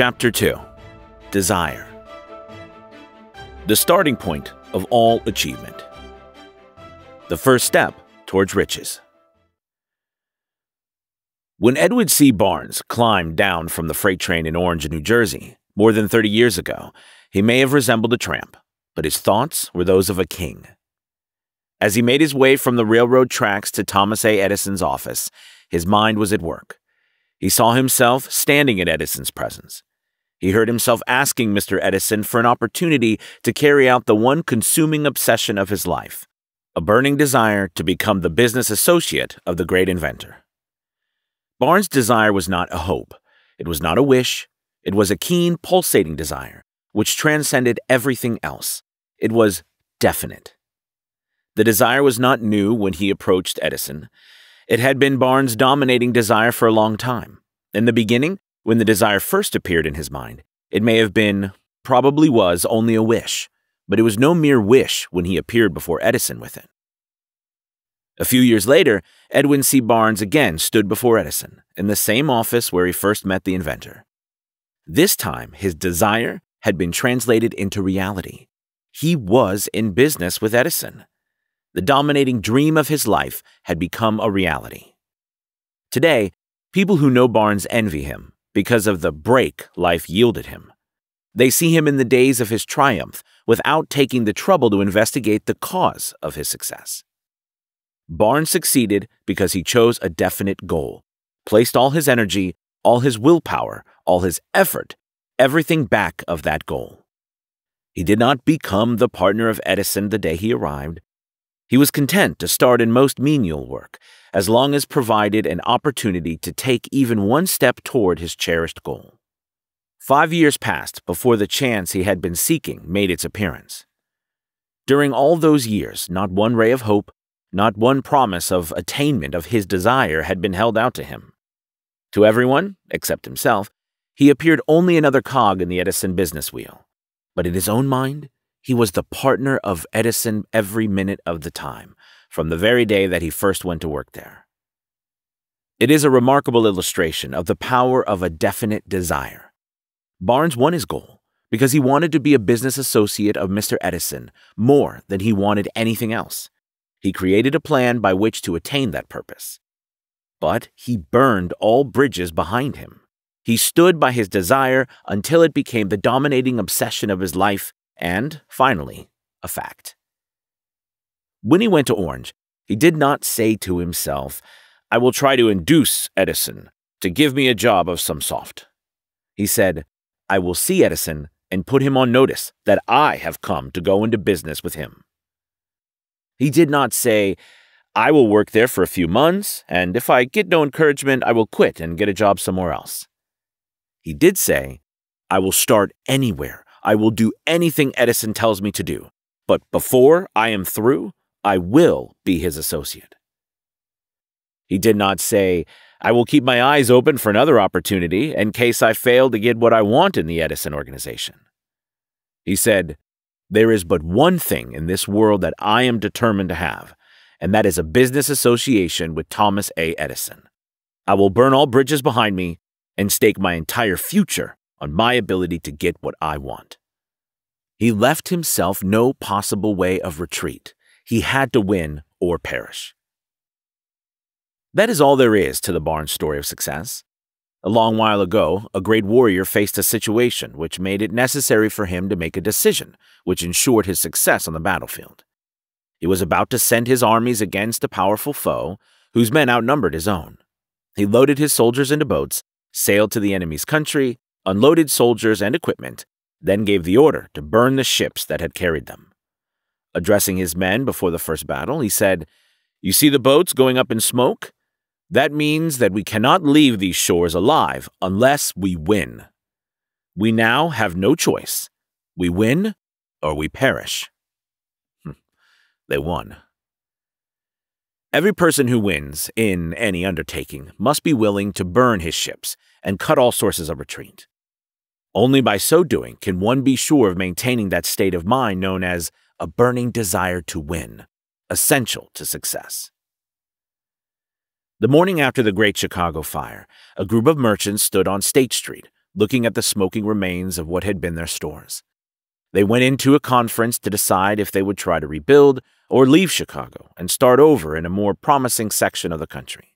Chapter 2 Desire The starting point of all achievement. The first step towards riches. When Edwin C. Barnes climbed down from the freight train in Orange, New Jersey, more than 30 years ago, he may have resembled a tramp, but his thoughts were those of a king. As he made his way from the railroad tracks to Thomas A. Edison's office, his mind was at work. He saw himself standing in Edison's presence. He heard himself asking Mr. Edison for an opportunity to carry out the one consuming obsession of his life a burning desire to become the business associate of the great inventor. Barnes' desire was not a hope, it was not a wish, it was a keen, pulsating desire, which transcended everything else. It was definite. The desire was not new when he approached Edison. It had been Barnes' dominating desire for a long time. In the beginning, when the desire first appeared in his mind, it may have been, probably was, only a wish, but it was no mere wish when he appeared before Edison with it. A few years later, Edwin C. Barnes again stood before Edison, in the same office where he first met the inventor. This time, his desire had been translated into reality. He was in business with Edison the dominating dream of his life had become a reality. Today, people who know Barnes envy him because of the break life yielded him. They see him in the days of his triumph without taking the trouble to investigate the cause of his success. Barnes succeeded because he chose a definite goal, placed all his energy, all his willpower, all his effort, everything back of that goal. He did not become the partner of Edison the day he arrived. He was content to start in most menial work, as long as provided an opportunity to take even one step toward his cherished goal. Five years passed before the chance he had been seeking made its appearance. During all those years, not one ray of hope, not one promise of attainment of his desire had been held out to him. To everyone, except himself, he appeared only another cog in the Edison business wheel. But in his own mind, he was the partner of Edison every minute of the time, from the very day that he first went to work there. It is a remarkable illustration of the power of a definite desire. Barnes won his goal because he wanted to be a business associate of Mr. Edison more than he wanted anything else. He created a plan by which to attain that purpose. But he burned all bridges behind him. He stood by his desire until it became the dominating obsession of his life and, finally, a fact. When he went to Orange, he did not say to himself, I will try to induce Edison to give me a job of some sort. He said, I will see Edison and put him on notice that I have come to go into business with him. He did not say, I will work there for a few months, and if I get no encouragement, I will quit and get a job somewhere else. He did say, I will start anywhere I will do anything Edison tells me to do. But before I am through, I will be his associate. He did not say, I will keep my eyes open for another opportunity in case I fail to get what I want in the Edison organization. He said, There is but one thing in this world that I am determined to have, and that is a business association with Thomas A. Edison. I will burn all bridges behind me and stake my entire future on my ability to get what I want. He left himself no possible way of retreat. He had to win or perish. That is all there is to the Barnes story of success. A long while ago, a great warrior faced a situation which made it necessary for him to make a decision which ensured his success on the battlefield. He was about to send his armies against a powerful foe whose men outnumbered his own. He loaded his soldiers into boats, sailed to the enemy's country, unloaded soldiers and equipment, then gave the order to burn the ships that had carried them. Addressing his men before the first battle, he said, You see the boats going up in smoke? That means that we cannot leave these shores alive unless we win. We now have no choice. We win or we perish. Hmm. they won. Every person who wins in any undertaking must be willing to burn his ships and cut all sources of retreat. Only by so doing can one be sure of maintaining that state of mind known as a burning desire to win, essential to success. The morning after the Great Chicago Fire, a group of merchants stood on State Street, looking at the smoking remains of what had been their stores. They went into a conference to decide if they would try to rebuild or leave Chicago and start over in a more promising section of the country.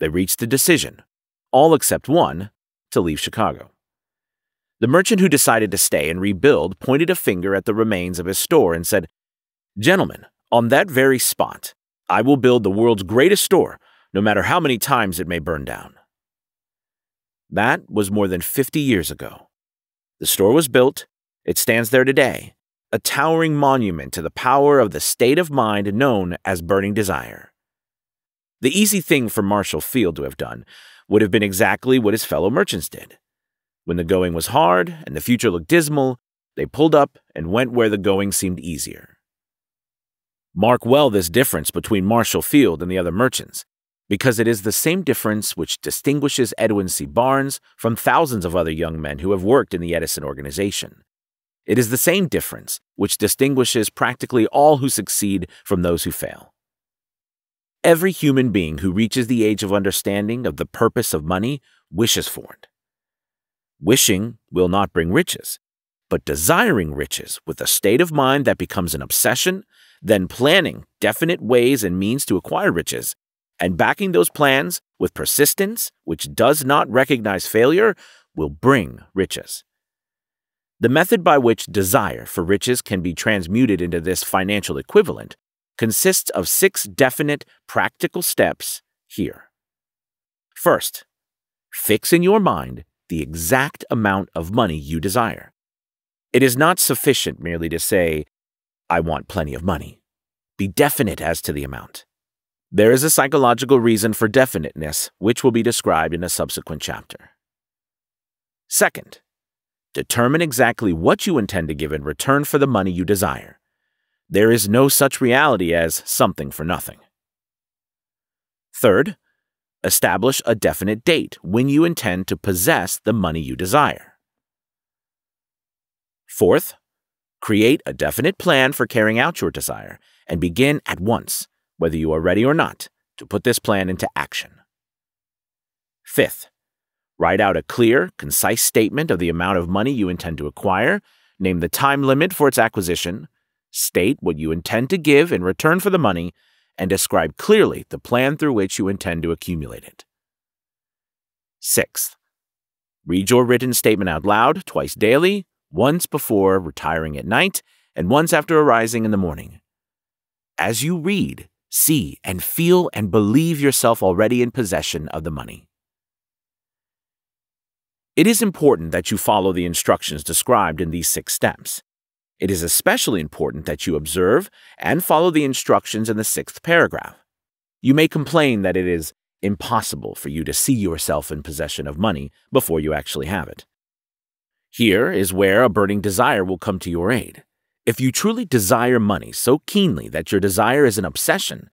They reached a decision, all except one, to leave Chicago. The merchant who decided to stay and rebuild pointed a finger at the remains of his store and said, Gentlemen, on that very spot, I will build the world's greatest store, no matter how many times it may burn down. That was more than 50 years ago. The store was built, it stands there today, a towering monument to the power of the state of mind known as burning desire. The easy thing for Marshall Field to have done would have been exactly what his fellow merchants did. When the going was hard and the future looked dismal, they pulled up and went where the going seemed easier. Mark well this difference between Marshall Field and the other merchants, because it is the same difference which distinguishes Edwin C. Barnes from thousands of other young men who have worked in the Edison organization. It is the same difference which distinguishes practically all who succeed from those who fail. Every human being who reaches the age of understanding of the purpose of money wishes for it. Wishing will not bring riches, but desiring riches with a state of mind that becomes an obsession, then planning definite ways and means to acquire riches, and backing those plans with persistence, which does not recognize failure, will bring riches. The method by which desire for riches can be transmuted into this financial equivalent consists of six definite, practical steps here. First, fix in your mind the exact amount of money you desire. It is not sufficient merely to say, I want plenty of money. Be definite as to the amount. There is a psychological reason for definiteness, which will be described in a subsequent chapter. Second, determine exactly what you intend to give in return for the money you desire. There is no such reality as something for nothing. Third, Establish a definite date when you intend to possess the money you desire. Fourth, create a definite plan for carrying out your desire and begin at once, whether you are ready or not, to put this plan into action. Fifth, write out a clear, concise statement of the amount of money you intend to acquire, name the time limit for its acquisition, state what you intend to give in return for the money, and describe clearly the plan through which you intend to accumulate it. Sixth, read your written statement out loud twice daily, once before retiring at night, and once after arising in the morning. As you read, see, and feel and believe yourself already in possession of the money. It is important that you follow the instructions described in these six steps. It is especially important that you observe and follow the instructions in the sixth paragraph. You may complain that it is impossible for you to see yourself in possession of money before you actually have it. Here is where a burning desire will come to your aid. If you truly desire money so keenly that your desire is an obsession,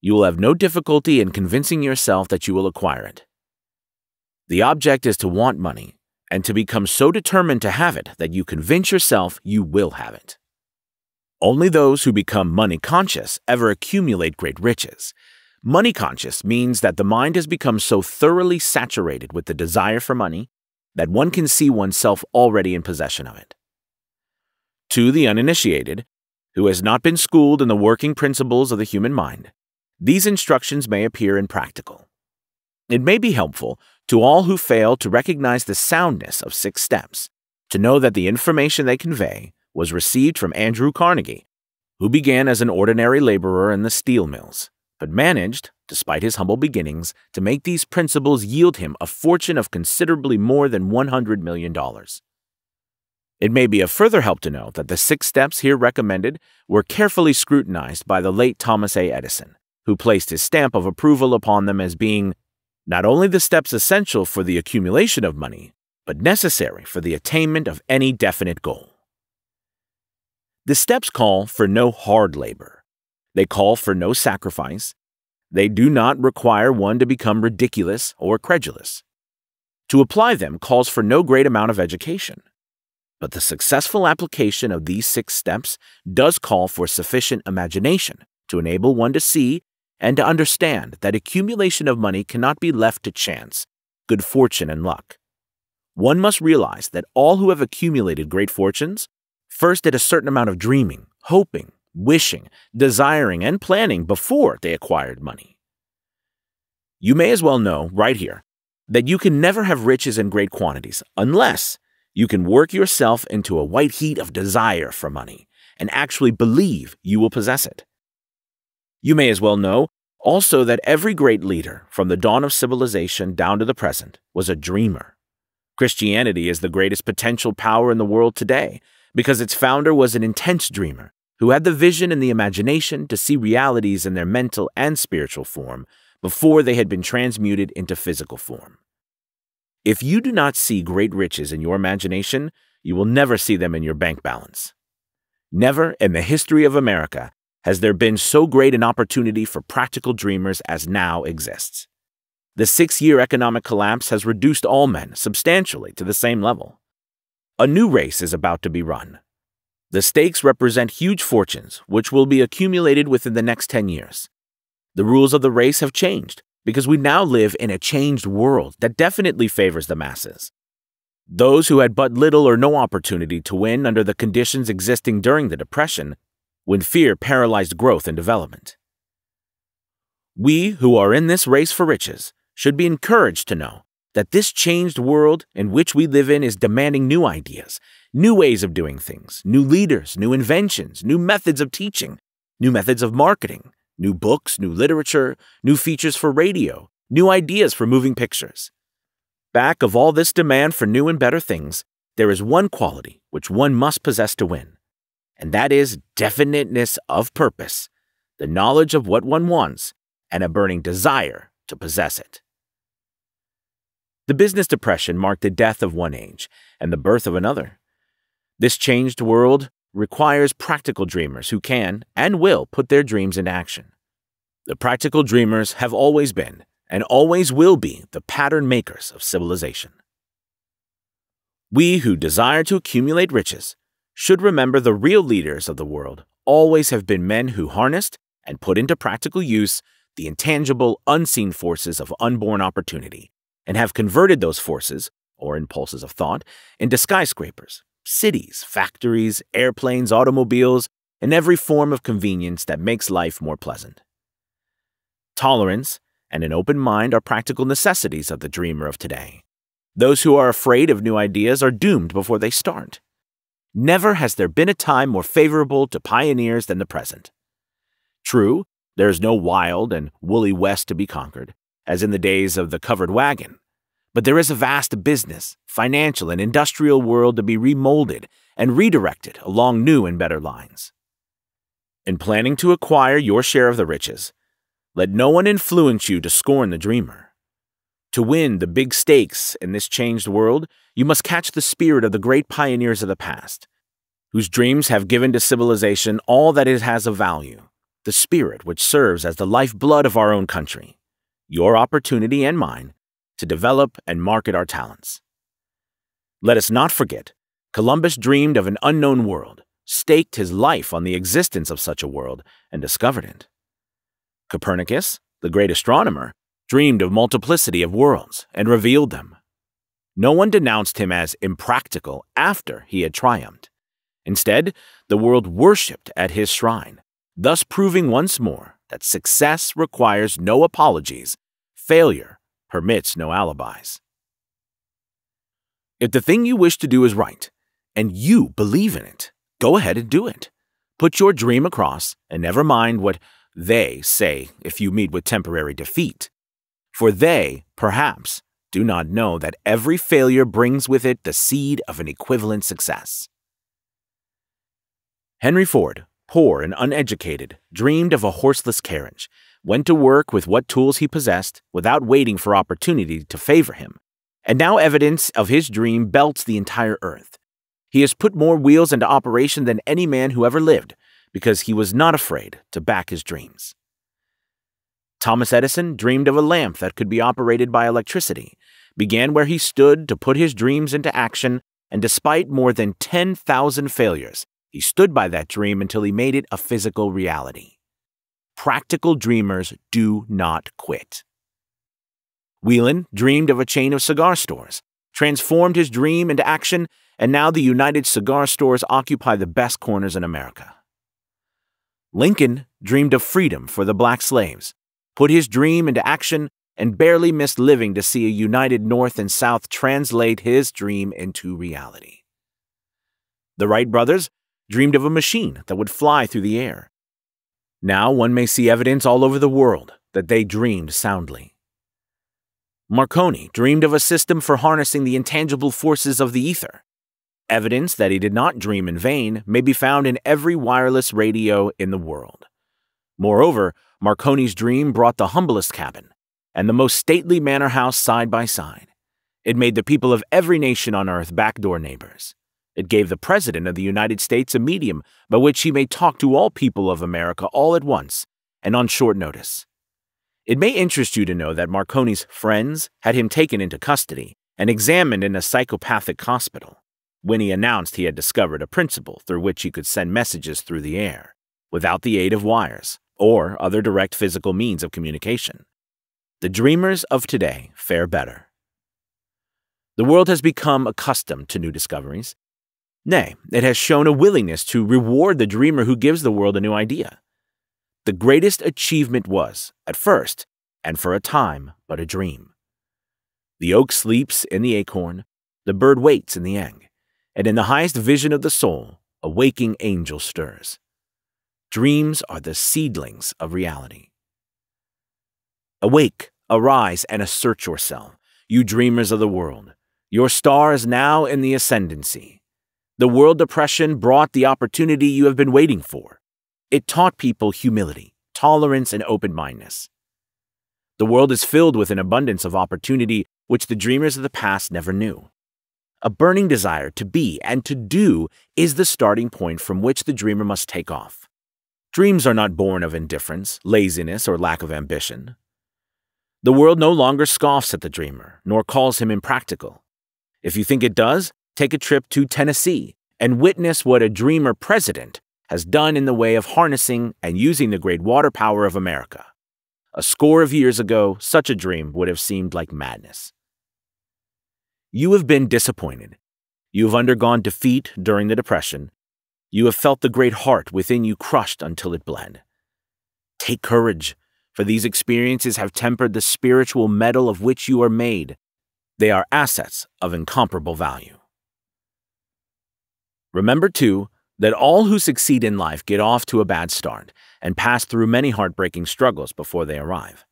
you will have no difficulty in convincing yourself that you will acquire it. The object is to want money, and to become so determined to have it that you convince yourself you will have it. Only those who become money conscious ever accumulate great riches. Money conscious means that the mind has become so thoroughly saturated with the desire for money that one can see oneself already in possession of it. To the uninitiated, who has not been schooled in the working principles of the human mind, these instructions may appear impractical. It may be helpful to all who fail to recognize the soundness of six steps, to know that the information they convey was received from Andrew Carnegie, who began as an ordinary laborer in the steel mills, but managed, despite his humble beginnings, to make these principles yield him a fortune of considerably more than $100 million. It may be of further help to know that the six steps here recommended were carefully scrutinized by the late Thomas A. Edison, who placed his stamp of approval upon them as being not only the steps essential for the accumulation of money, but necessary for the attainment of any definite goal. The steps call for no hard labor. They call for no sacrifice. They do not require one to become ridiculous or credulous. To apply them calls for no great amount of education. But the successful application of these six steps does call for sufficient imagination to enable one to see and to understand that accumulation of money cannot be left to chance, good fortune, and luck. one must realize that all who have accumulated great fortunes first did a certain amount of dreaming, hoping, wishing, desiring, and planning before they acquired money. You may as well know, right here, that you can never have riches in great quantities unless you can work yourself into a white heat of desire for money and actually believe you will possess it. You may as well know also that every great leader, from the dawn of civilization down to the present, was a dreamer. Christianity is the greatest potential power in the world today because its founder was an intense dreamer who had the vision and the imagination to see realities in their mental and spiritual form before they had been transmuted into physical form. If you do not see great riches in your imagination, you will never see them in your bank balance. Never in the history of America has there been so great an opportunity for practical dreamers as now exists. The six year economic collapse has reduced all men substantially to the same level. A new race is about to be run. The stakes represent huge fortunes which will be accumulated within the next 10 years. The rules of the race have changed because we now live in a changed world that definitely favors the masses. Those who had but little or no opportunity to win under the conditions existing during the Depression, when fear paralyzed growth and development. We who are in this race for riches should be encouraged to know that this changed world in which we live in is demanding new ideas, new ways of doing things, new leaders, new inventions, new methods of teaching, new methods of marketing, new books, new literature, new features for radio, new ideas for moving pictures. Back of all this demand for new and better things, there is one quality which one must possess to win, and that is definiteness of purpose, the knowledge of what one wants, and a burning desire to possess it. The business depression marked the death of one age and the birth of another. This changed world requires practical dreamers who can and will put their dreams into action. The practical dreamers have always been and always will be the pattern makers of civilization. We who desire to accumulate riches should remember the real leaders of the world always have been men who harnessed and put into practical use the intangible, unseen forces of unborn opportunity and have converted those forces, or impulses of thought, into skyscrapers, cities, factories, airplanes, automobiles, and every form of convenience that makes life more pleasant. Tolerance and an open mind are practical necessities of the dreamer of today. Those who are afraid of new ideas are doomed before they start. Never has there been a time more favorable to pioneers than the present. True, there is no wild and woolly West to be conquered, as in the days of the covered wagon, but there is a vast business, financial, and industrial world to be remolded and redirected along new and better lines. In planning to acquire your share of the riches, let no one influence you to scorn the dreamer. To win the big stakes in this changed world, you must catch the spirit of the great pioneers of the past, whose dreams have given to civilization all that it has of value, the spirit which serves as the lifeblood of our own country. Your opportunity and mine to develop and market our talents. Let us not forget, Columbus dreamed of an unknown world, staked his life on the existence of such a world, and discovered it. Copernicus, the great astronomer, dreamed of multiplicity of worlds and revealed them. No one denounced him as impractical after he had triumphed. Instead, the world worshipped at his shrine, thus proving once more that success requires no apologies, failure permits no alibis. If the thing you wish to do is right, and you believe in it, go ahead and do it. Put your dream across, and never mind what they say if you meet with temporary defeat. For they, perhaps, do not know that every failure brings with it the seed of an equivalent success. Henry Ford, poor and uneducated, dreamed of a horseless carriage went to work with what tools he possessed without waiting for opportunity to favor him. And now evidence of his dream belts the entire earth. He has put more wheels into operation than any man who ever lived because he was not afraid to back his dreams. Thomas Edison dreamed of a lamp that could be operated by electricity, began where he stood to put his dreams into action, and despite more than 10,000 failures, he stood by that dream until he made it a physical reality practical dreamers do not quit. Whelan dreamed of a chain of cigar stores, transformed his dream into action, and now the United Cigar stores occupy the best corners in America. Lincoln dreamed of freedom for the black slaves, put his dream into action, and barely missed living to see a united North and South translate his dream into reality. The Wright brothers dreamed of a machine that would fly through the air. Now one may see evidence all over the world that they dreamed soundly. Marconi dreamed of a system for harnessing the intangible forces of the ether. Evidence that he did not dream in vain may be found in every wireless radio in the world. Moreover, Marconi's dream brought the humblest cabin and the most stately manor house side by side. It made the people of every nation on earth backdoor neighbors. It gave the President of the United States a medium by which he may talk to all people of America all at once and on short notice. It may interest you to know that Marconi's friends had him taken into custody and examined in a psychopathic hospital when he announced he had discovered a principle through which he could send messages through the air without the aid of wires or other direct physical means of communication. The dreamers of today fare better. The world has become accustomed to new discoveries, Nay, it has shown a willingness to reward the dreamer who gives the world a new idea. The greatest achievement was, at first, and for a time, but a dream. The oak sleeps in the acorn, the bird waits in the egg, and in the highest vision of the soul, a waking angel stirs. Dreams are the seedlings of reality. Awake, arise, and assert yourself, you dreamers of the world. Your star is now in the ascendancy. The World Depression brought the opportunity you have been waiting for. It taught people humility, tolerance, and open mindedness. The world is filled with an abundance of opportunity which the dreamers of the past never knew. A burning desire to be and to do is the starting point from which the dreamer must take off. Dreams are not born of indifference, laziness, or lack of ambition. The world no longer scoffs at the dreamer, nor calls him impractical. If you think it does, take a trip to Tennessee and witness what a dreamer president has done in the way of harnessing and using the great water power of America. A score of years ago, such a dream would have seemed like madness. You have been disappointed. You have undergone defeat during the Depression. You have felt the great heart within you crushed until it bled. Take courage, for these experiences have tempered the spiritual metal of which you are made. They are assets of incomparable value. Remember, too, that all who succeed in life get off to a bad start and pass through many heartbreaking struggles before they arrive.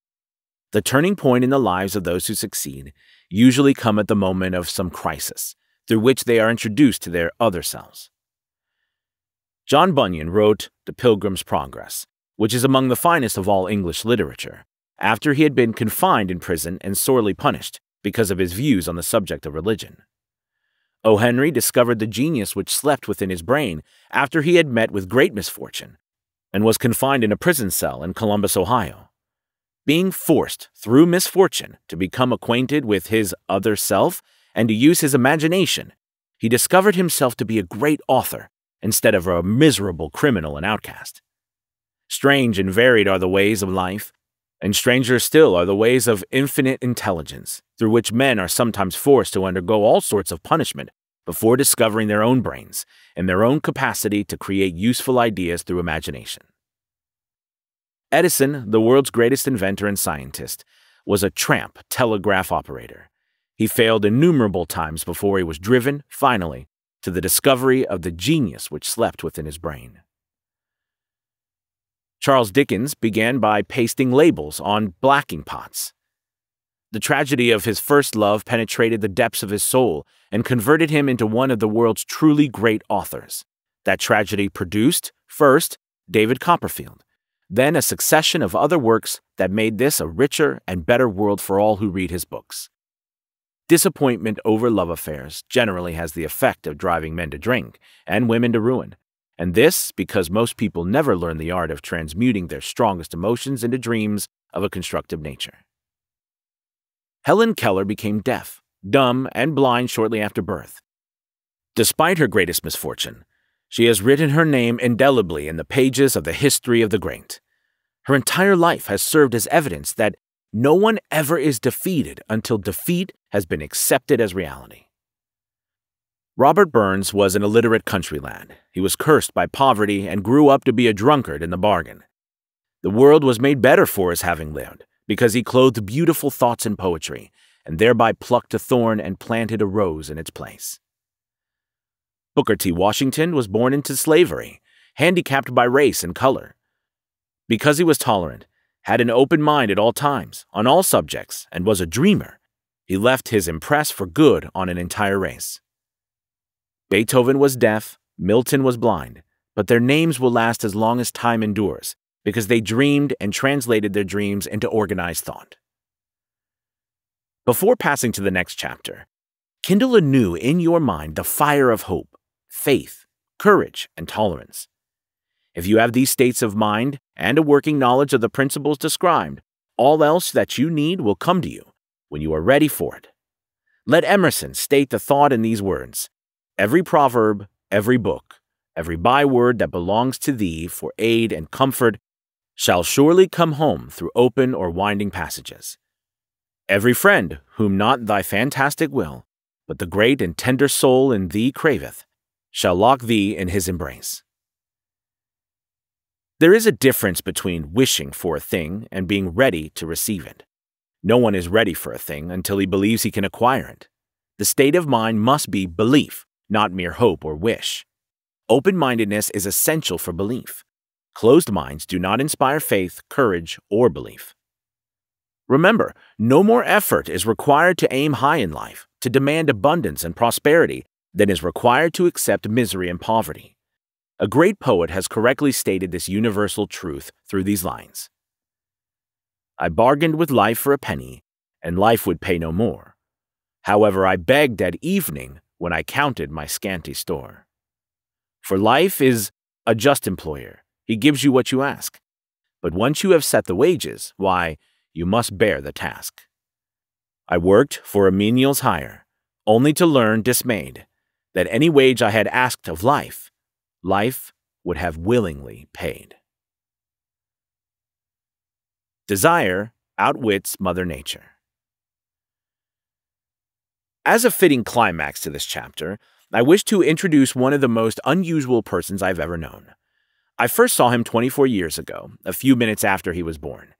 The turning point in the lives of those who succeed usually come at the moment of some crisis through which they are introduced to their other selves. John Bunyan wrote The Pilgrim's Progress, which is among the finest of all English literature, after he had been confined in prison and sorely punished because of his views on the subject of religion. O. Henry discovered the genius which slept within his brain after he had met with great misfortune and was confined in a prison cell in Columbus, Ohio. Being forced through misfortune to become acquainted with his other self and to use his imagination, he discovered himself to be a great author instead of a miserable criminal and outcast. Strange and varied are the ways of life, and stranger still are the ways of infinite intelligence, through which men are sometimes forced to undergo all sorts of punishment before discovering their own brains and their own capacity to create useful ideas through imagination. Edison, the world's greatest inventor and scientist, was a tramp telegraph operator. He failed innumerable times before he was driven, finally, to the discovery of the genius which slept within his brain. Charles Dickens began by pasting labels on blacking pots. The tragedy of his first love penetrated the depths of his soul and converted him into one of the world's truly great authors. That tragedy produced, first, David Copperfield, then a succession of other works that made this a richer and better world for all who read his books. Disappointment over love affairs generally has the effect of driving men to drink and women to ruin, and this because most people never learn the art of transmuting their strongest emotions into dreams of a constructive nature. Helen Keller became deaf, dumb, and blind shortly after birth. Despite her greatest misfortune, she has written her name indelibly in the pages of the history of the great. Her entire life has served as evidence that no one ever is defeated until defeat has been accepted as reality. Robert Burns was an illiterate country lad. He was cursed by poverty and grew up to be a drunkard in the bargain. The world was made better for his having lived, because he clothed beautiful thoughts in poetry, and thereby plucked a thorn and planted a rose in its place. Booker T. Washington was born into slavery, handicapped by race and color. Because he was tolerant, had an open mind at all times, on all subjects, and was a dreamer, he left his impress for good on an entire race. Beethoven was deaf, Milton was blind, but their names will last as long as time endures because they dreamed and translated their dreams into organized thought. Before passing to the next chapter, kindle anew in your mind the fire of hope, faith, courage, and tolerance. If you have these states of mind and a working knowledge of the principles described, all else that you need will come to you when you are ready for it. Let Emerson state the thought in these words Every proverb, every book, every byword that belongs to thee for aid and comfort shall surely come home through open or winding passages. Every friend whom not thy fantastic will, but the great and tender soul in thee craveth, shall lock thee in his embrace. There is a difference between wishing for a thing and being ready to receive it. No one is ready for a thing until he believes he can acquire it. The state of mind must be belief, not mere hope or wish. Open mindedness is essential for belief. Closed minds do not inspire faith, courage, or belief. Remember, no more effort is required to aim high in life, to demand abundance and prosperity, than is required to accept misery and poverty. A great poet has correctly stated this universal truth through these lines I bargained with life for a penny, and life would pay no more. However, I begged at evening when I counted my scanty store. For life is a just employer. He gives you what you ask. But once you have set the wages, why, you must bear the task. I worked for a menial's hire, only to learn, dismayed, that any wage I had asked of life, life would have willingly paid. Desire outwits Mother Nature. As a fitting climax to this chapter, I wish to introduce one of the most unusual persons I've ever known. I first saw him 24 years ago, a few minutes after he was born.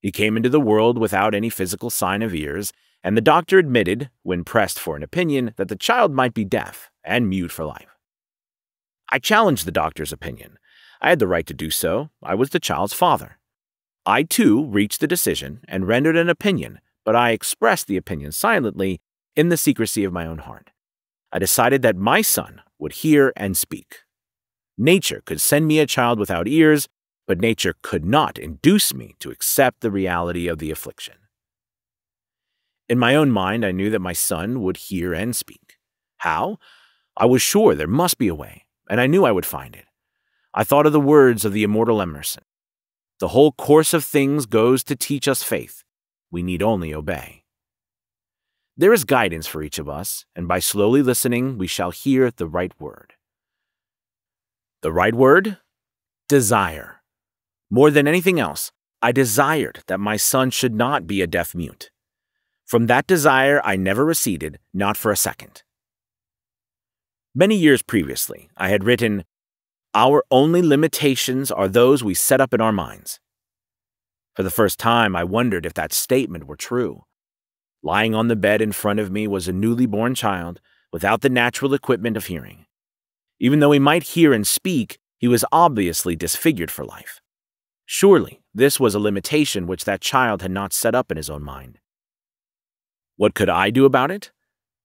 He came into the world without any physical sign of ears, and the doctor admitted, when pressed for an opinion, that the child might be deaf and mute for life. I challenged the doctor's opinion. I had the right to do so. I was the child's father. I, too, reached the decision and rendered an opinion, but I expressed the opinion silently in the secrecy of my own heart. I decided that my son would hear and speak. Nature could send me a child without ears, but nature could not induce me to accept the reality of the affliction. In my own mind, I knew that my son would hear and speak. How? I was sure there must be a way, and I knew I would find it. I thought of the words of the immortal Emerson The whole course of things goes to teach us faith. We need only obey. There is guidance for each of us, and by slowly listening, we shall hear the right word. The right word? Desire. More than anything else, I desired that my son should not be a deaf mute. From that desire, I never receded, not for a second. Many years previously, I had written, Our only limitations are those we set up in our minds. For the first time, I wondered if that statement were true. Lying on the bed in front of me was a newly born child without the natural equipment of hearing. Even though he might hear and speak, he was obviously disfigured for life. Surely, this was a limitation which that child had not set up in his own mind. What could I do about it?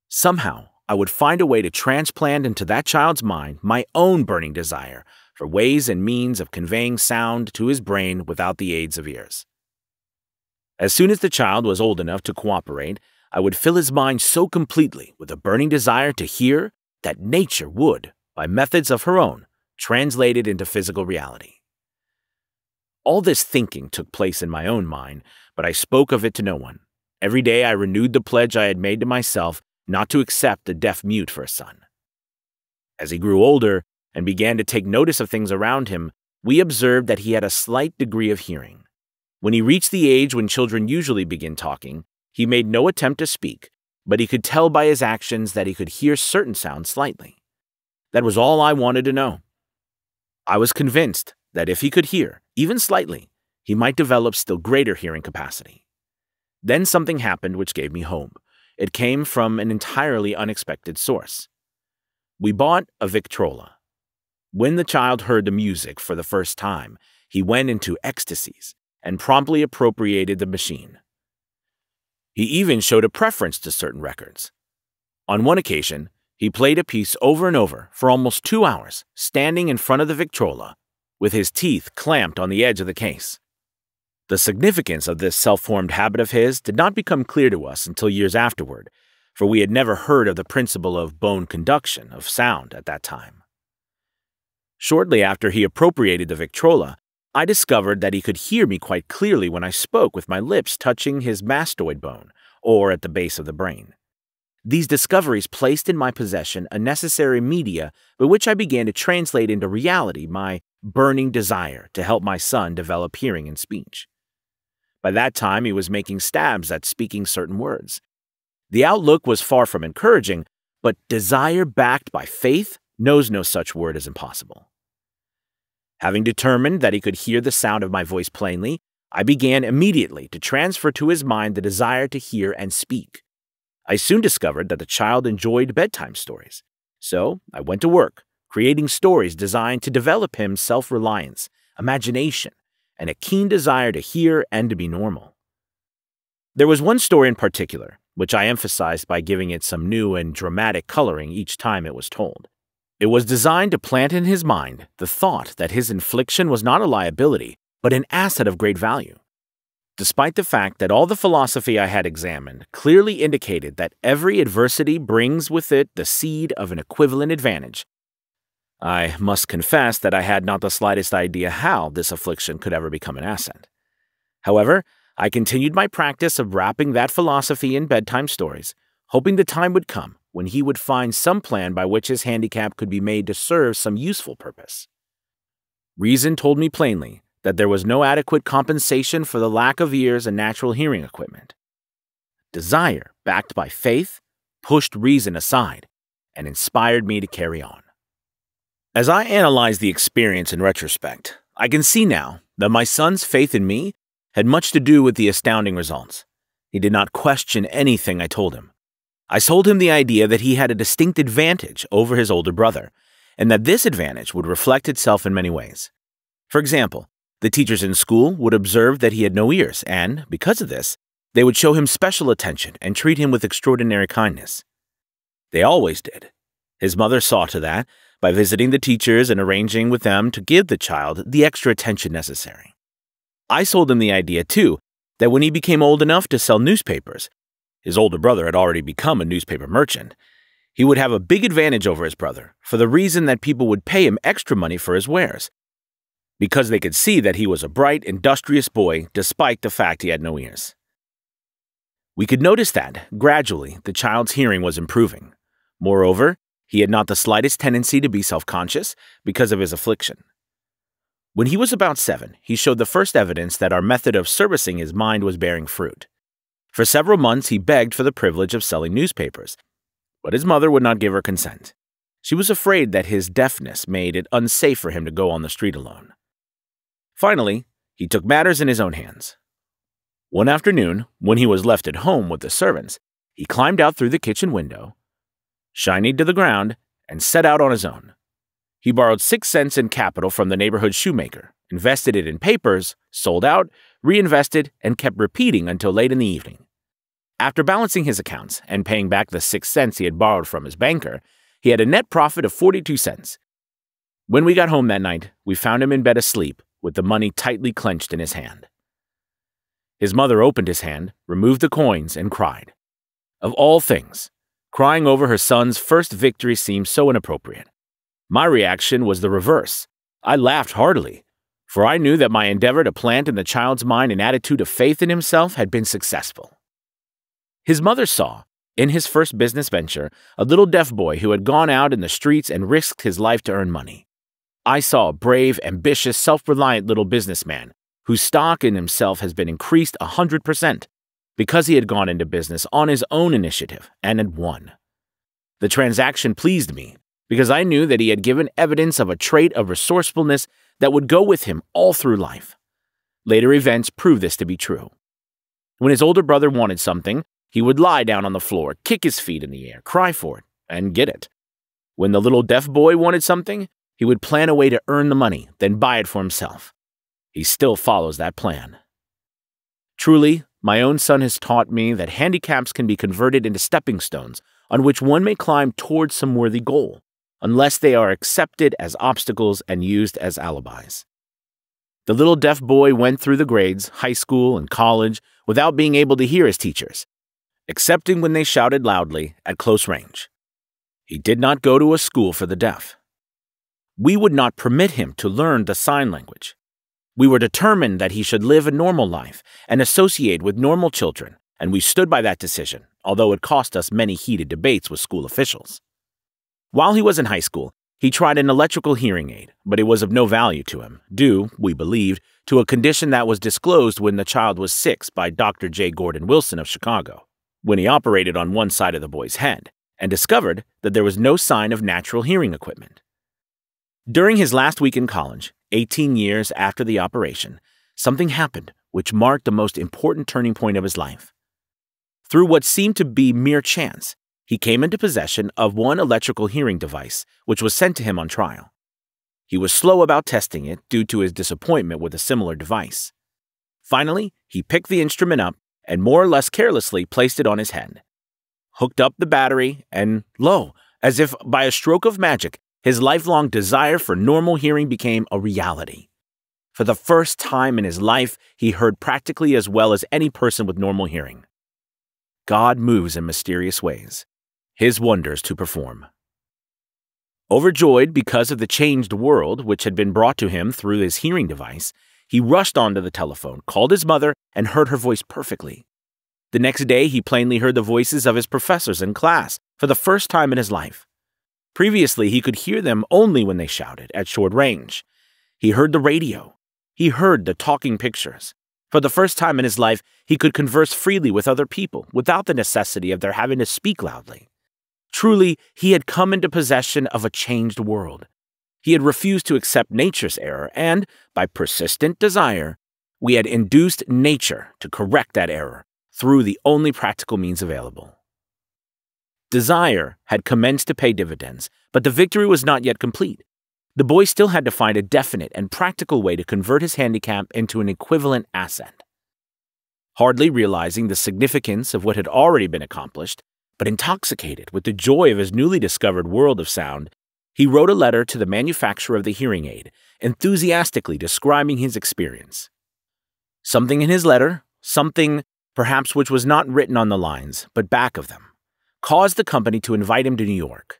Somehow, I would find a way to transplant into that child's mind my own burning desire for ways and means of conveying sound to his brain without the aids of ears. As soon as the child was old enough to cooperate, I would fill his mind so completely with a burning desire to hear that nature would, by methods of her own, translate it into physical reality. All this thinking took place in my own mind, but I spoke of it to no one. Every day I renewed the pledge I had made to myself not to accept a deaf mute for a son. As he grew older and began to take notice of things around him, we observed that he had a slight degree of hearing. When he reached the age when children usually begin talking, he made no attempt to speak, but he could tell by his actions that he could hear certain sounds slightly. That was all I wanted to know. I was convinced that if he could hear, even slightly, he might develop still greater hearing capacity. Then something happened which gave me hope. It came from an entirely unexpected source. We bought a Victrola. When the child heard the music for the first time, he went into ecstasies and promptly appropriated the machine. He even showed a preference to certain records. On one occasion, he played a piece over and over for almost two hours, standing in front of the Victrola, with his teeth clamped on the edge of the case. The significance of this self formed habit of his did not become clear to us until years afterward, for we had never heard of the principle of bone conduction of sound at that time. Shortly after he appropriated the Victrola, I discovered that he could hear me quite clearly when I spoke with my lips touching his mastoid bone, or at the base of the brain. These discoveries placed in my possession a necessary media by which I began to translate into reality my burning desire to help my son develop hearing and speech. By that time, he was making stabs at speaking certain words. The outlook was far from encouraging, but desire backed by faith knows no such word as impossible. Having determined that he could hear the sound of my voice plainly, I began immediately to transfer to his mind the desire to hear and speak. I soon discovered that the child enjoyed bedtime stories. So I went to work, creating stories designed to develop him self reliance, imagination, and a keen desire to hear and to be normal. There was one story in particular, which I emphasized by giving it some new and dramatic coloring each time it was told. It was designed to plant in his mind the thought that his infliction was not a liability, but an asset of great value. Despite the fact that all the philosophy I had examined clearly indicated that every adversity brings with it the seed of an equivalent advantage, I must confess that I had not the slightest idea how this affliction could ever become an asset. However, I continued my practice of wrapping that philosophy in bedtime stories, hoping the time would come when he would find some plan by which his handicap could be made to serve some useful purpose. Reason told me plainly that there was no adequate compensation for the lack of ears and natural hearing equipment. Desire, backed by faith, pushed reason aside and inspired me to carry on. As I analyze the experience in retrospect, I can see now that my son's faith in me had much to do with the astounding results. He did not question anything I told him. I sold him the idea that he had a distinct advantage over his older brother, and that this advantage would reflect itself in many ways. For example, the teachers in school would observe that he had no ears, and, because of this, they would show him special attention and treat him with extraordinary kindness. They always did. His mother saw to that by visiting the teachers and arranging with them to give the child the extra attention necessary. I sold him the idea, too, that when he became old enough to sell newspapers, his older brother had already become a newspaper merchant. He would have a big advantage over his brother for the reason that people would pay him extra money for his wares, because they could see that he was a bright, industrious boy despite the fact he had no ears. We could notice that, gradually, the child's hearing was improving. Moreover, he had not the slightest tendency to be self conscious because of his affliction. When he was about seven, he showed the first evidence that our method of servicing his mind was bearing fruit. For several months, he begged for the privilege of selling newspapers, but his mother would not give her consent. She was afraid that his deafness made it unsafe for him to go on the street alone. Finally, he took matters in his own hands. One afternoon, when he was left at home with the servants, he climbed out through the kitchen window, shinied to the ground, and set out on his own. He borrowed six cents in capital from the neighborhood shoemaker, invested it in papers, sold out, reinvested, and kept repeating until late in the evening. After balancing his accounts and paying back the six cents he had borrowed from his banker, he had a net profit of 42 cents. When we got home that night, we found him in bed asleep with the money tightly clenched in his hand. His mother opened his hand, removed the coins, and cried. Of all things, crying over her son's first victory seemed so inappropriate. My reaction was the reverse. I laughed heartily, for I knew that my endeavor to plant in the child's mind an attitude of faith in himself had been successful. His mother saw, in his first business venture, a little deaf boy who had gone out in the streets and risked his life to earn money. I saw a brave, ambitious, self reliant little businessman whose stock in himself has been increased a hundred percent. Because he had gone into business on his own initiative and had won. The transaction pleased me because I knew that he had given evidence of a trait of resourcefulness that would go with him all through life. Later events proved this to be true. When his older brother wanted something, he would lie down on the floor, kick his feet in the air, cry for it, and get it. When the little deaf boy wanted something, he would plan a way to earn the money, then buy it for himself. He still follows that plan. Truly, my own son has taught me that handicaps can be converted into stepping stones on which one may climb towards some worthy goal, unless they are accepted as obstacles and used as alibis. The little deaf boy went through the grades, high school, and college without being able to hear his teachers, excepting when they shouted loudly at close range. He did not go to a school for the deaf. We would not permit him to learn the sign language. We were determined that he should live a normal life and associate with normal children, and we stood by that decision, although it cost us many heated debates with school officials. While he was in high school, he tried an electrical hearing aid, but it was of no value to him, due, we believed, to a condition that was disclosed when the child was six by Dr. J. Gordon Wilson of Chicago, when he operated on one side of the boy's head and discovered that there was no sign of natural hearing equipment. During his last week in college, 18 years after the operation, something happened which marked the most important turning point of his life. Through what seemed to be mere chance, he came into possession of one electrical hearing device, which was sent to him on trial. He was slow about testing it due to his disappointment with a similar device. Finally, he picked the instrument up and more or less carelessly placed it on his head. Hooked up the battery, and lo, as if by a stroke of magic, his lifelong desire for normal hearing became a reality. For the first time in his life, he heard practically as well as any person with normal hearing. God moves in mysterious ways his wonders to perform. Overjoyed because of the changed world which had been brought to him through his hearing device, he rushed onto the telephone, called his mother, and heard her voice perfectly. The next day, he plainly heard the voices of his professors in class for the first time in his life. Previously, he could hear them only when they shouted at short range. He heard the radio. He heard the talking pictures. For the first time in his life, he could converse freely with other people without the necessity of their having to speak loudly. Truly, he had come into possession of a changed world. He had refused to accept nature's error, and, by persistent desire, we had induced nature to correct that error through the only practical means available. Desire had commenced to pay dividends, but the victory was not yet complete. The boy still had to find a definite and practical way to convert his handicap into an equivalent asset. Hardly realizing the significance of what had already been accomplished, but intoxicated with the joy of his newly discovered world of sound, he wrote a letter to the manufacturer of the hearing aid, enthusiastically describing his experience. Something in his letter, something perhaps which was not written on the lines, but back of them, caused the company to invite him to New York.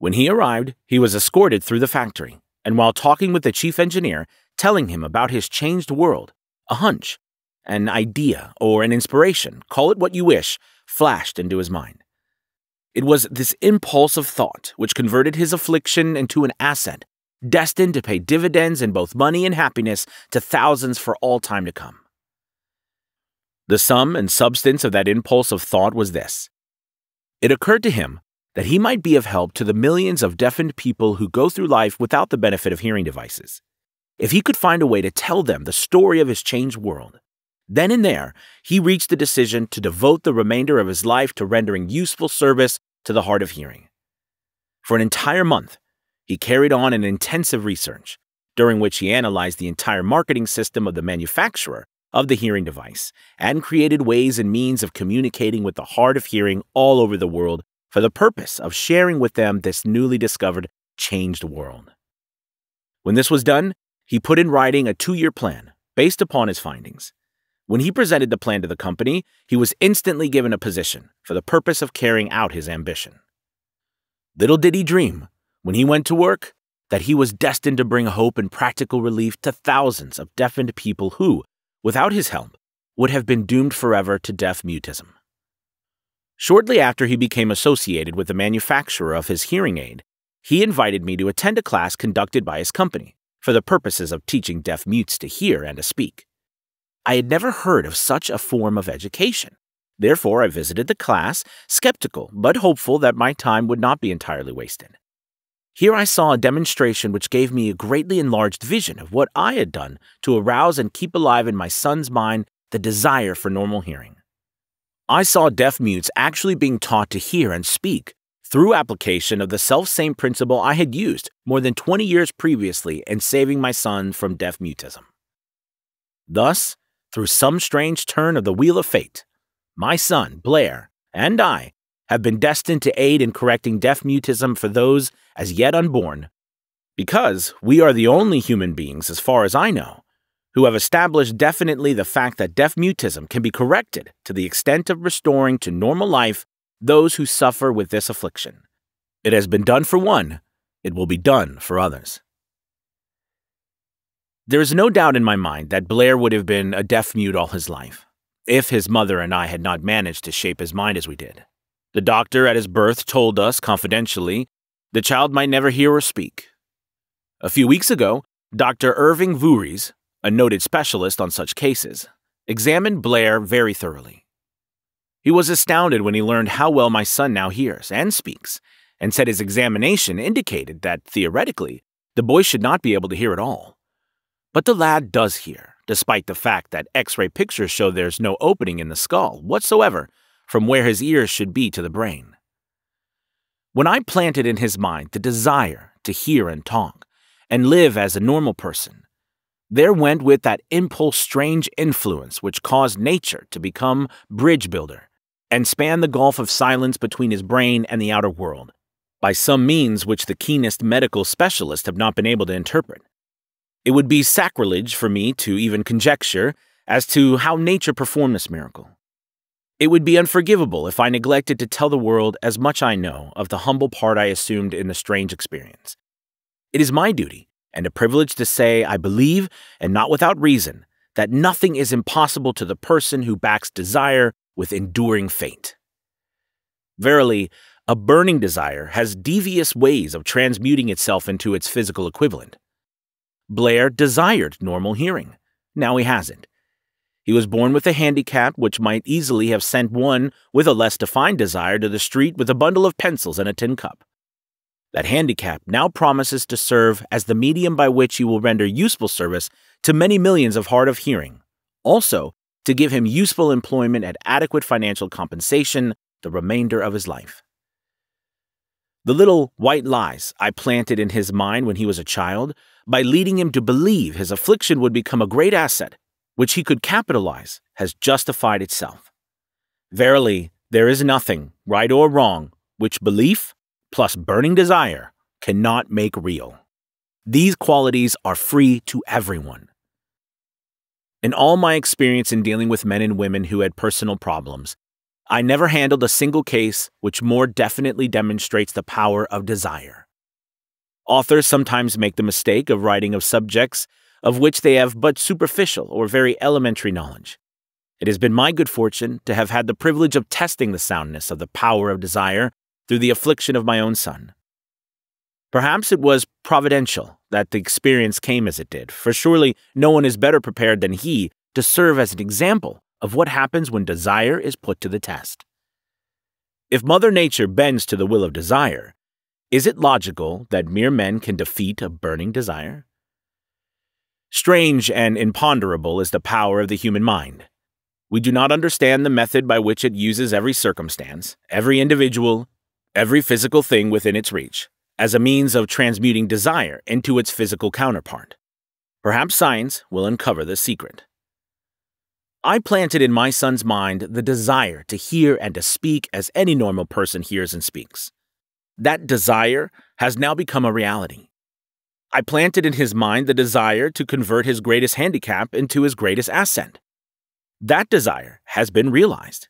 When he arrived, he was escorted through the factory, and while talking with the chief engineer, telling him about his changed world, a hunch, an idea, or an inspiration, call it what you wish, flashed into his mind. It was this impulse of thought which converted his affliction into an asset, destined to pay dividends in both money and happiness to thousands for all time to come. The sum and substance of that impulse of thought was this. It occurred to him that he might be of help to the millions of deafened people who go through life without the benefit of hearing devices. If he could find a way to tell them the story of his changed world, then and there, he reached the decision to devote the remainder of his life to rendering useful service to the hard of hearing. For an entire month, he carried on an intensive research, during which he analyzed the entire marketing system of the manufacturer of the hearing device and created ways and means of communicating with the hard of hearing all over the world for the purpose of sharing with them this newly discovered, changed world. When this was done, he put in writing a two year plan based upon his findings. When he presented the plan to the company, he was instantly given a position for the purpose of carrying out his ambition. Little did he dream, when he went to work, that he was destined to bring hope and practical relief to thousands of deafened people who, without his help, would have been doomed forever to deaf mutism. Shortly after he became associated with the manufacturer of his hearing aid, he invited me to attend a class conducted by his company for the purposes of teaching deaf mutes to hear and to speak. I had never heard of such a form of education, Therefore, I visited the class, skeptical but hopeful that my time would not be entirely wasted. Here I saw a demonstration which gave me a greatly enlarged vision of what I had done to arouse and keep alive in my son's mind the desire for normal hearing. I saw deaf mutes actually being taught to hear and speak through application of the self-same principle I had used more than 20 years previously in saving my son from deaf mutism. Thus, through some strange turn of the wheel of fate, my son, Blair, and I have been destined to aid in correcting deaf mutism for those as yet unborn, because we are the only human beings, as far as I know, who have established definitely the fact that deaf mutism can be corrected to the extent of restoring to normal life those who suffer with this affliction. It has been done for one, it will be done for others. There is no doubt in my mind that Blair would have been a deaf mute all his life, if his mother and I had not managed to shape his mind as we did. The doctor at his birth told us confidentially the child might never hear or speak. A few weeks ago, Dr. Irving Voorhees, a noted specialist on such cases, examined Blair very thoroughly. He was astounded when he learned how well my son now hears and speaks, and said his examination indicated that, theoretically, the boy should not be able to hear at all. But the lad does hear, despite the fact that X ray pictures show there's no opening in the skull whatsoever from where his ears should be to the brain. When I planted in his mind the desire to hear and talk, and live as a normal person, there went with that impulse strange influence which caused nature to become bridge builder and span the gulf of silence between his brain and the outer world, by some means which the keenest medical specialists have not been able to interpret. It would be sacrilege for me to even conjecture as to how nature performed this miracle. It would be unforgivable if I neglected to tell the world as much I know of the humble part I assumed in the strange experience. It is my duty and a privilege to say I believe, and not without reason, that nothing is impossible to the person who backs desire with enduring faith. Verily, a burning desire has devious ways of transmuting itself into its physical equivalent. Blair desired normal hearing. Now he hasn't. He was born with a handicap which might easily have sent one with a less defined desire to the street with a bundle of pencils and a tin cup. That handicap now promises to serve as the medium by which he will render useful service to many millions of hard of hearing, also to give him useful employment at adequate financial compensation the remainder of his life. The little white lies I planted in his mind when he was a child, by leading him to believe his affliction would become a great asset which he could capitalize, has justified itself. Verily, there is nothing, right or wrong, which belief plus burning desire cannot make real. These qualities are free to everyone. In all my experience in dealing with men and women who had personal problems, I never handled a single case which more definitely demonstrates the power of desire. Authors sometimes make the mistake of writing of subjects of which they have but superficial or very elementary knowledge. It has been my good fortune to have had the privilege of testing the soundness of the power of desire through the affliction of my own son. Perhaps it was providential that the experience came as it did, for surely no one is better prepared than he to serve as an example of what happens when desire is put to the test. If Mother Nature bends to the will of desire, is it logical that mere men can defeat a burning desire? Strange and imponderable is the power of the human mind. We do not understand the method by which it uses every circumstance, every individual, every physical thing within its reach, as a means of transmuting desire into its physical counterpart. Perhaps science will uncover the secret. I planted in my son's mind the desire to hear and to speak as any normal person hears and speaks. That desire has now become a reality. I planted in his mind the desire to convert his greatest handicap into his greatest ascent. That desire has been realized.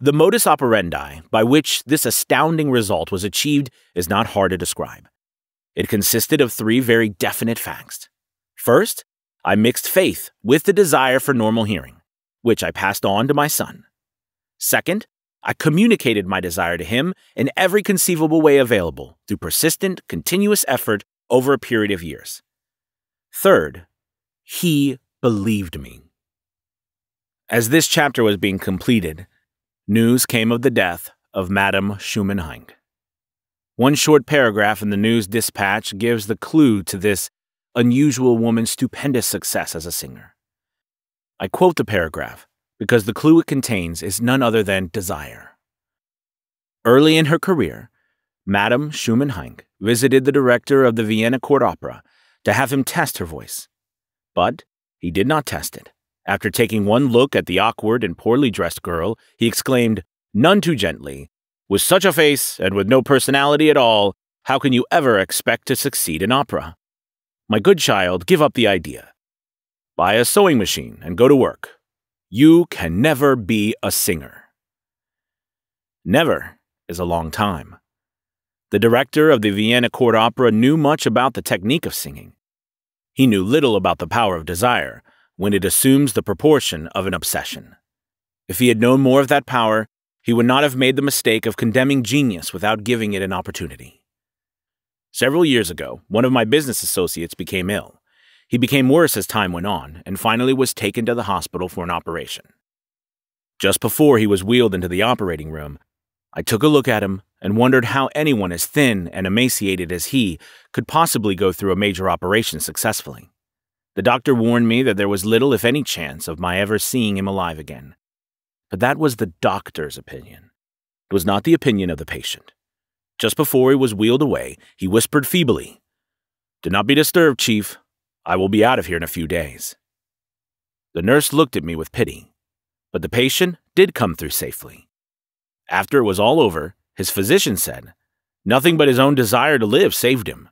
The modus operandi by which this astounding result was achieved is not hard to describe. It consisted of three very definite facts. First, I mixed faith with the desire for normal hearing, which I passed on to my son. Second, I communicated my desire to him in every conceivable way available through persistent, continuous effort over a period of years. Third, he believed me. As this chapter was being completed, news came of the death of Madame Schumann Heink. One short paragraph in the news dispatch gives the clue to this unusual woman's stupendous success as a singer. I quote the paragraph because the clue it contains is none other than desire. Early in her career, Madame Schumann Heink visited the director of the Vienna Court Opera to have him test her voice. But he did not test it. After taking one look at the awkward and poorly dressed girl, he exclaimed, none too gently, With such a face and with no personality at all, how can you ever expect to succeed in opera? My good child, give up the idea. Buy a sewing machine and go to work. You can never be a singer. Never is a long time. The director of the Vienna Court Opera knew much about the technique of singing. He knew little about the power of desire when it assumes the proportion of an obsession. If he had known more of that power, he would not have made the mistake of condemning genius without giving it an opportunity. Several years ago, one of my business associates became ill. He became worse as time went on and finally was taken to the hospital for an operation. Just before he was wheeled into the operating room, I took a look at him and wondered how anyone as thin and emaciated as he could possibly go through a major operation successfully. The doctor warned me that there was little, if any, chance of my ever seeing him alive again. But that was the doctor's opinion. It was not the opinion of the patient. Just before he was wheeled away, he whispered feebly, Do not be disturbed, Chief. I will be out of here in a few days. The nurse looked at me with pity, but the patient did come through safely. After it was all over, his physician said, Nothing but his own desire to live saved him.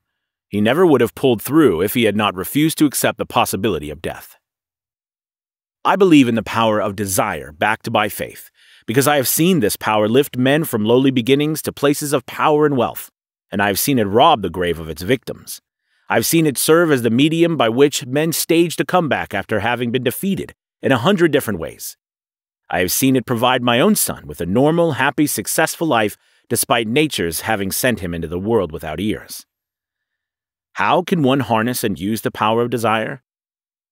He never would have pulled through if he had not refused to accept the possibility of death. I believe in the power of desire backed by faith, because I have seen this power lift men from lowly beginnings to places of power and wealth, and I have seen it rob the grave of its victims. I've seen it serve as the medium by which men staged a comeback after having been defeated in a hundred different ways. I have seen it provide my own son with a normal, happy, successful life despite nature's having sent him into the world without ears. How can one harness and use the power of desire?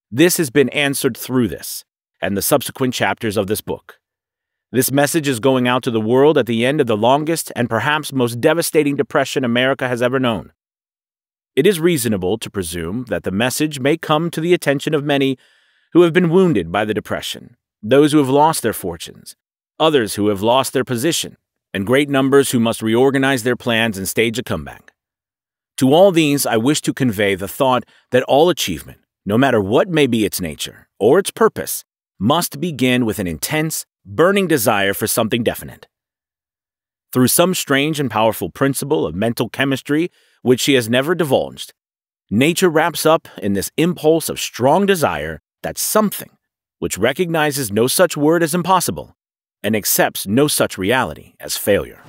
This has been answered through this and the subsequent chapters of this book. This message is going out to the world at the end of the longest and perhaps most devastating depression America has ever known. It is reasonable to presume that the message may come to the attention of many who have been wounded by the depression those who have lost their fortunes, others who have lost their position, and great numbers who must reorganize their plans and stage a comeback. To all these, I wish to convey the thought that all achievement, no matter what may be its nature or its purpose, must begin with an intense, burning desire for something definite. Through some strange and powerful principle of mental chemistry which she has never divulged, nature wraps up in this impulse of strong desire that something which recognizes no such word as impossible and accepts no such reality as failure.